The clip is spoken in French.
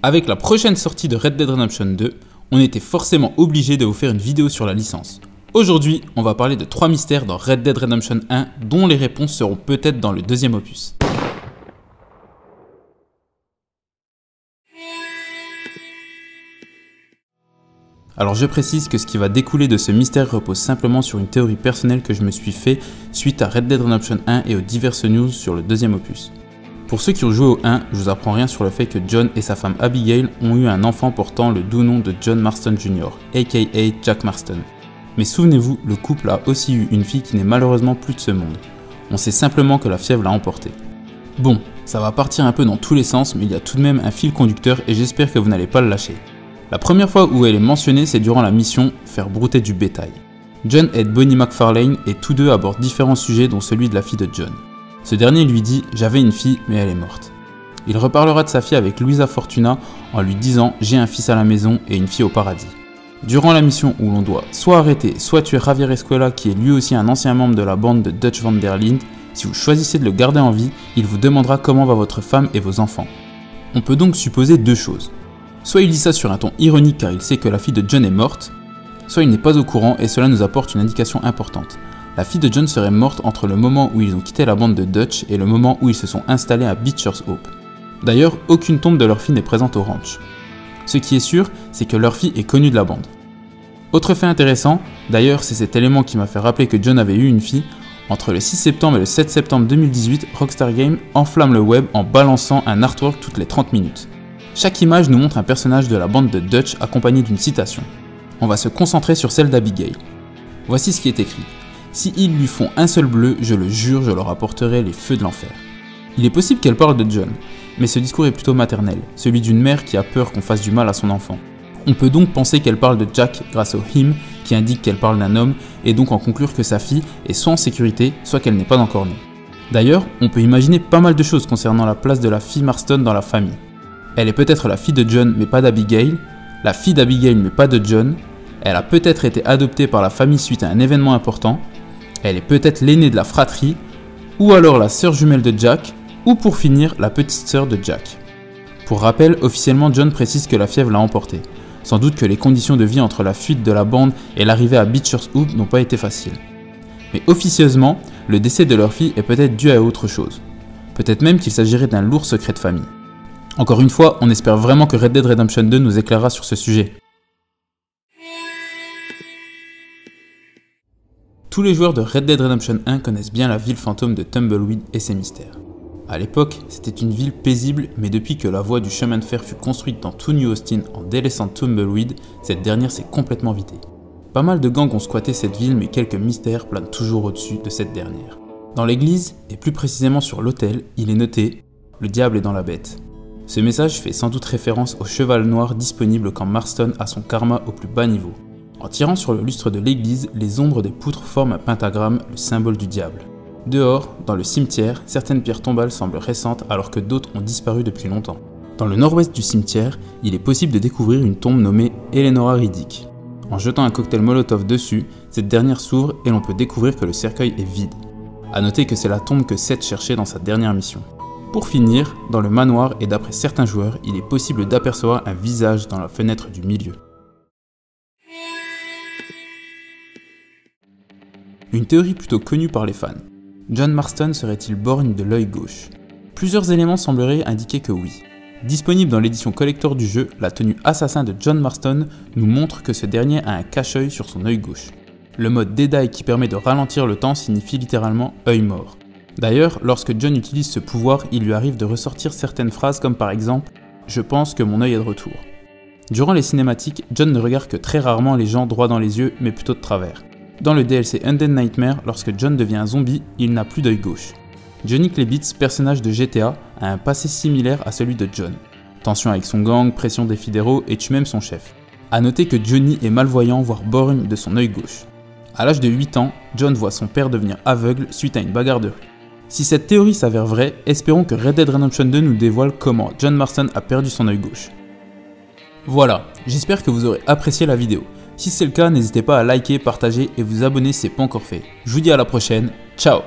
Avec la prochaine sortie de Red Dead Redemption 2, on était forcément obligé de vous faire une vidéo sur la licence. Aujourd'hui, on va parler de trois mystères dans Red Dead Redemption 1 dont les réponses seront peut-être dans le deuxième opus. Alors je précise que ce qui va découler de ce mystère repose simplement sur une théorie personnelle que je me suis fait suite à Red Dead Redemption 1 et aux diverses news sur le deuxième opus. Pour ceux qui ont joué au 1, je vous apprends rien sur le fait que John et sa femme Abigail ont eu un enfant portant le doux nom de John Marston Jr., aka Jack Marston. Mais souvenez-vous, le couple a aussi eu une fille qui n'est malheureusement plus de ce monde. On sait simplement que la fièvre l'a emporté. Bon, ça va partir un peu dans tous les sens, mais il y a tout de même un fil conducteur et j'espère que vous n'allez pas le lâcher. La première fois où elle est mentionnée, c'est durant la mission Faire brouter du bétail. John aide Bonnie McFarlane et tous deux abordent différents sujets dont celui de la fille de John. Ce dernier lui dit J'avais une fille, mais elle est morte. Il reparlera de sa fille avec Louisa Fortuna en lui disant J'ai un fils à la maison et une fille au paradis. Durant la mission où l'on doit soit arrêter, soit tuer Javier Escuela, qui est lui aussi un ancien membre de la bande de Dutch van der si vous choisissez de le garder en vie, il vous demandera comment va votre femme et vos enfants. On peut donc supposer deux choses. Soit il dit ça sur un ton ironique car il sait que la fille de John est morte, soit il n'est pas au courant et cela nous apporte une indication importante. La fille de John serait morte entre le moment où ils ont quitté la bande de Dutch et le moment où ils se sont installés à Beecher's Hope. D'ailleurs, aucune tombe de leur fille n'est présente au ranch. Ce qui est sûr, c'est que leur fille est connue de la bande. Autre fait intéressant, d'ailleurs c'est cet élément qui m'a fait rappeler que John avait eu une fille, entre le 6 septembre et le 7 septembre 2018, Rockstar Games enflamme le web en balançant un artwork toutes les 30 minutes. Chaque image nous montre un personnage de la bande de Dutch accompagné d'une citation. On va se concentrer sur celle d'Abigail. Voici ce qui est écrit. Si ils lui font un seul bleu, je le jure, je leur apporterai les feux de l'enfer. Il est possible qu'elle parle de John, mais ce discours est plutôt maternel, celui d'une mère qui a peur qu'on fasse du mal à son enfant. On peut donc penser qu'elle parle de Jack grâce au him qui indique qu'elle parle d'un homme et donc en conclure que sa fille est soit en sécurité, soit qu'elle n'est pas encore née. D'ailleurs, on peut imaginer pas mal de choses concernant la place de la fille Marston dans la famille. Elle est peut-être la fille de John mais pas d'Abigail, la fille d'Abigail mais pas de John, elle a peut-être été adoptée par la famille suite à un événement important, elle est peut-être l'aînée de la fratrie, ou alors la sœur jumelle de Jack, ou pour finir la petite sœur de Jack. Pour rappel, officiellement John précise que la fièvre l'a emporté. Sans doute que les conditions de vie entre la fuite de la bande et l'arrivée à Beecher's Hoop n'ont pas été faciles. Mais officieusement, le décès de leur fille est peut-être dû à autre chose. Peut-être même qu'il s'agirait d'un lourd secret de famille. Encore une fois, on espère vraiment que Red Dead Redemption 2 nous éclairera sur ce sujet. Tous les joueurs de Red Dead Redemption 1 connaissent bien la ville fantôme de Tumbleweed et ses mystères. A l'époque, c'était une ville paisible, mais depuis que la voie du chemin de fer fut construite dans tout New Austin en délaissant Tumbleweed, cette dernière s'est complètement vidée. Pas mal de gangs ont squatté cette ville, mais quelques mystères planent toujours au-dessus de cette dernière. Dans l'église, et plus précisément sur l'autel, il est noté Le diable est dans la bête. Ce message fait sans doute référence au cheval noir disponible quand Marston a son karma au plus bas niveau. En tirant sur le lustre de l'église, les ombres des poutres forment un pentagramme, le symbole du diable. Dehors, dans le cimetière, certaines pierres tombales semblent récentes alors que d'autres ont disparu depuis longtemps. Dans le nord-ouest du cimetière, il est possible de découvrir une tombe nommée Eleonora Riddick. En jetant un cocktail Molotov dessus, cette dernière s'ouvre et l'on peut découvrir que le cercueil est vide. A noter que c'est la tombe que Seth cherchait dans sa dernière mission. Pour finir, dans le manoir et d'après certains joueurs, il est possible d'apercevoir un visage dans la fenêtre du milieu. Une théorie plutôt connue par les fans. John Marston serait-il borgne de l'œil gauche? Plusieurs éléments sembleraient indiquer que oui. Disponible dans l'édition collector du jeu, la tenue assassin de John Marston nous montre que ce dernier a un cache-œil sur son œil gauche. Le mode Deadeye qui permet de ralentir le temps signifie littéralement œil mort. D'ailleurs, lorsque John utilise ce pouvoir, il lui arrive de ressortir certaines phrases comme par exemple Je pense que mon œil est de retour. Durant les cinématiques, John ne regarde que très rarement les gens droit dans les yeux, mais plutôt de travers. Dans le DLC Undead Nightmare, lorsque John devient un zombie, il n'a plus d'œil gauche. Johnny Klebitz, personnage de GTA, a un passé similaire à celui de John. Tension avec son gang, pression des fidéraux et tue même son chef. A noter que Johnny est malvoyant, voire borgne de son œil gauche. À l'âge de 8 ans, John voit son père devenir aveugle suite à une bagarre de rue. Si cette théorie s'avère vraie, espérons que Red Dead Redemption 2 nous dévoile comment John Marston a perdu son œil gauche. Voilà, j'espère que vous aurez apprécié la vidéo. Si c'est le cas, n'hésitez pas à liker, partager et vous abonner si ce pas encore fait. Je vous dis à la prochaine, ciao